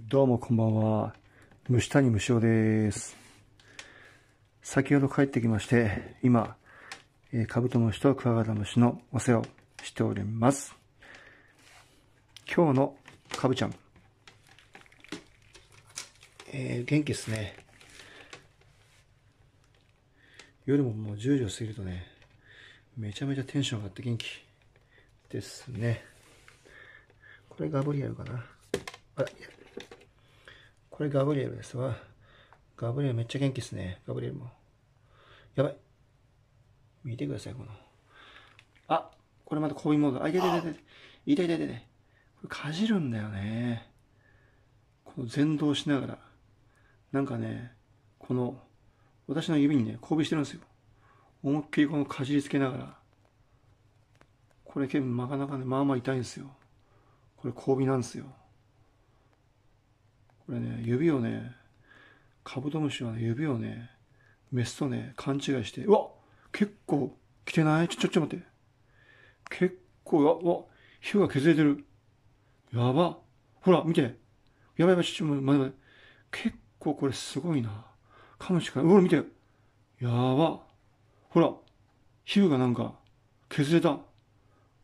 どうもこんばんは。虫谷虫尾です。先ほど帰ってきまして、今、カブトムシとクワガタムシのお世話をしております。今日のカブちゃん。えー元気ですね。夜ももう10時を過ぎるとね、めちゃめちゃテンション上がって元気ですね。これガブリエルかな。あ、いや。これガブリエルですわ。ガブリエルめっちゃ元気ですね。ガブリエルも。やばい。見てください、この。あ、これまたコビモード。あ、痛い痛い痛い痛い。痛い痛い痛い痛い。これかじるんだよね。この前動しながら。なんかね、この、私の指にね、交尾してるんですよ。思いっきりこのかじりつけながら。これ結構なかなかね、まあまあ痛いんですよ。これ交尾なんですよ。これね、指をね、カブトムシはね、指をね、メスとね、勘違いして、うわ結構来てない？ちょ、ちょ、ちょ待って。結構、うわ、わ、皮膚が削れてる。やば。ほら、見て。やばいやばい、ちょ、ちょ、待って待って。結構これすごいな。噛むしかな？い。ほら、見て。やば。ほら、皮膚がなんか、削れた。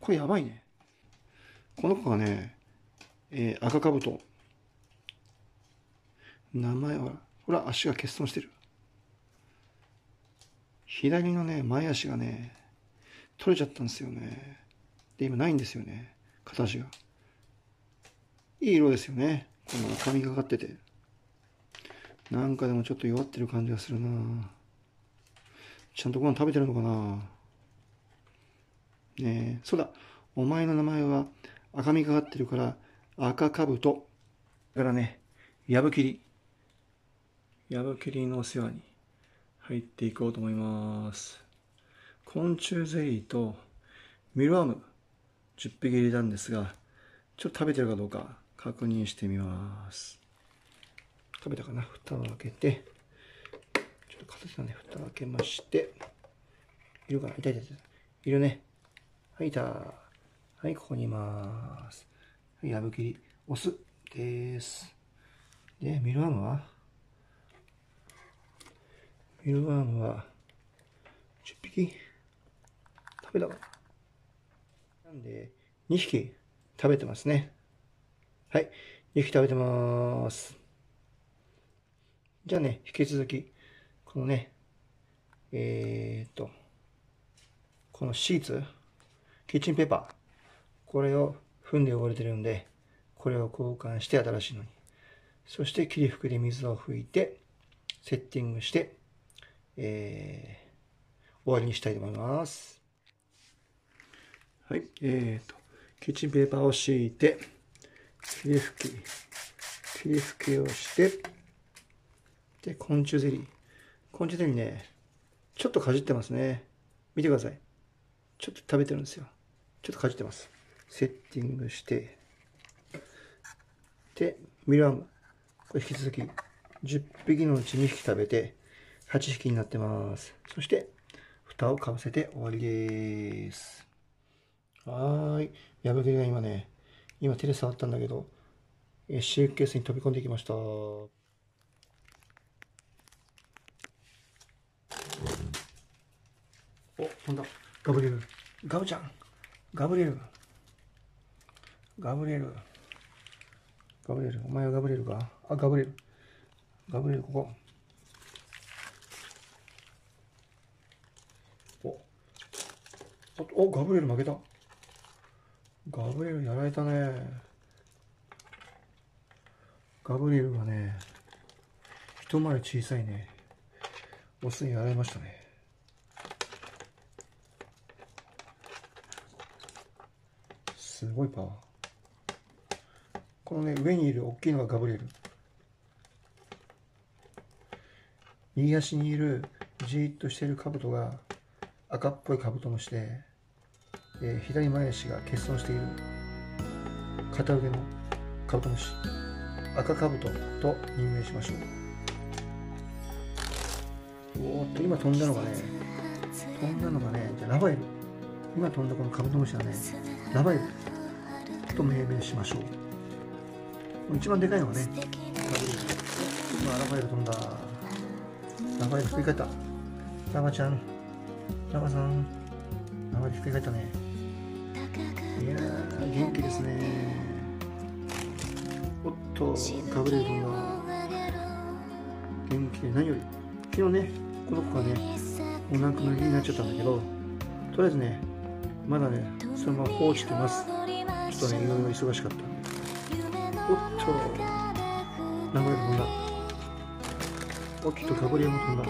これやばいね。この子がね、えー赤かぶと。名前は、ほら、足が欠損してる。左のね、前足がね、取れちゃったんですよね。で、今ないんですよね。片足が。いい色ですよね。この赤みがかってて。なんかでもちょっと弱ってる感じがするなちゃんとご飯食べてるのかなねえ、そうだ。お前の名前は赤みがかってるから赤かぶと。だからね、ヤブキリ。ヤブキリのお世話に入っていこうと思います。昆虫ゼリーとミルワーム10匹入れたんですが、ちょっと食べてるかどうか確認してみます。食べたかな？蓋を開けて、ちょっと片手だね、蓋を開けまして、いるかな？いたいたいた。いるね。はい、いた。はい、ここにいます。はい、やぶきり。オスです。で、ミルワームは？ミルワームは10匹食べたかなんで、2匹食べてますね。はい、2匹食べてます。じゃあね、引き続き、このね、えーっと、このシーツ、キッチンペーパー、これを踏んで汚れてるんで、これを交換して新しいのに。そして霧吹きで水を拭いて、セッティングして、えー、終わりにしたいと思います。はい、えーと、キッチンペーパーを敷いて、霧吹き、霧吹きをして、で、昆虫ゼリー。昆虫ゼリーね、ちょっとかじってますね。見てください。ちょっと食べてるんですよ。ちょっとかじってます。セッティングして、で、ミルアーム。これ引き続き、10匹のうち2匹食べて、8匹になってます。そして、蓋をかぶせて終わりです。はーい。ヤブキリが今ね、今手で触ったんだけど、シーケースに飛び込んできました。お、飛んだ。ガブリエル。ガブちゃん。ガブリエル。ガブリエル。ガブリエル。お前はガブリエルか？あ、ガブリエル。ガブリエル、ここ。お。お、ガブリエル負けた。ガブリエルやられたね。ガブリエルがね、一回り小さいね。オスにやられましたね。すごいパワー。このね、上にいる大きいのがガブリエル。右足にいるじーっとしてるカブトが赤っぽいカブトムシで、えー左前足が欠損している片腕のカブトムシ。赤カブトと任命しましょう。おっと、今飛んだのがね、飛んだのがね、じゃラファエル。今飛んだこのカブトムシはね、ラファエルと命名しましょう。一番でかいのがね今ラファエル飛んだラファエルひっくり返ったラバちゃんラバさんラファエルひっくり返ったねいやー元気ですね。おっとガブリエル飛んだ元気で何より昨日ねこの子がねお亡くなりになっちゃったんだけどとりあえずねまだねそのまま放置してます。ちょっとねいろいろ忙しかった。おっと名前が飛んだ。おっとカブリエも飛んだ。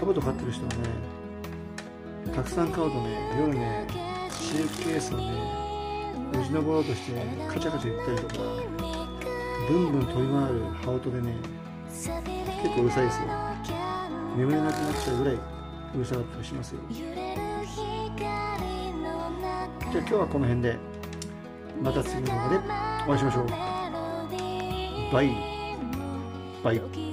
カブト飼ってる人はねたくさん飼うとね夜ね飼育ケースをねよじ登ろうとしてカチャカチャ言ったりとかブンブン飛び回る羽音でね結構うるさいですよ。眠れなくなっちゃうぐらいうるさかったりしますよ。じゃあ今日はこの辺でまた次の動画でお会いしましょう。バイ。バイ。